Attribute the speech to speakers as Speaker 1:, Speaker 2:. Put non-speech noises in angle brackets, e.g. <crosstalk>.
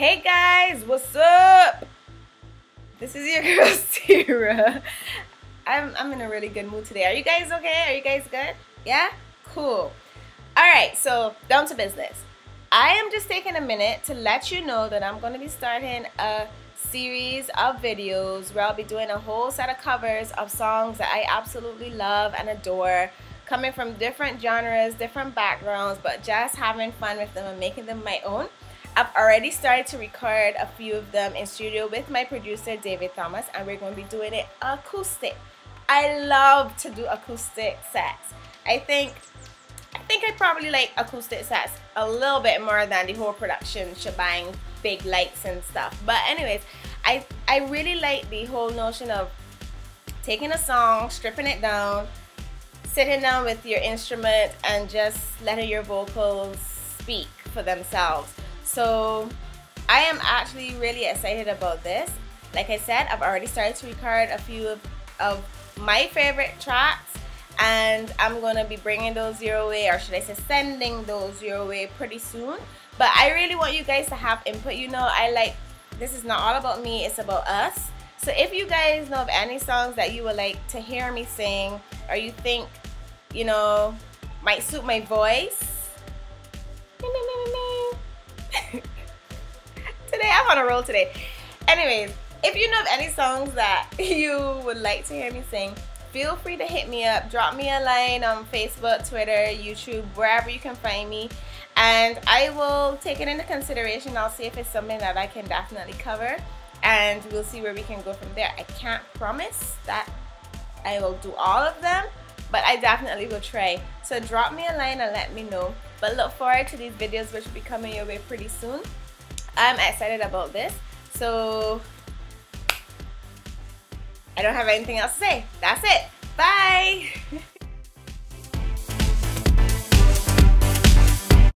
Speaker 1: Hey guys, what's up? This is your <laughs> girl Sirrah. I'm, I'm in a really good mood today. Are you guys okay? Are you guys good? Yeah? Cool. Alright, so down to business. I am just taking a minute to let you know that I'm going to be starting a series of videos where I'll be doing a whole set of covers of songs that I absolutely love and adore coming from different genres, different backgrounds, but just having fun with them and making them my own. I've already started to record a few of them in studio with my producer David Thomas and we're going to be doing it acoustic. I love to do acoustic sets. I think I think I probably like acoustic sets a little bit more than the whole production shebang, big lights and stuff. But anyways, I I really like the whole notion of taking a song, stripping it down, sitting down with your instrument and just letting your vocals speak for themselves. So I am actually really excited about this. Like I said, I've already started to record a few of, of my favorite tracks and I'm gonna be bringing those your way or should I say sending those your way pretty soon but I really want you guys to have input you know I like this is not all about me it's about us so if you guys know of any songs that you would like to hear me sing or you think you know, might suit my voice. On a roll today. Anyways, if you know of any songs that <laughs> you would like to hear me sing, feel free to hit me up. Drop me a line on Facebook, Twitter, YouTube, wherever you can find me. And I will take it into consideration. I'll see if it's something that I can definitely cover. And we'll see where we can go from there. I can't promise that I will do all of them but I definitely will try. So drop me a line and let me know. But look forward to these videos which will be coming your way pretty soon. I'm excited about this. So I don't have anything else to say. That's it. Bye. <laughs>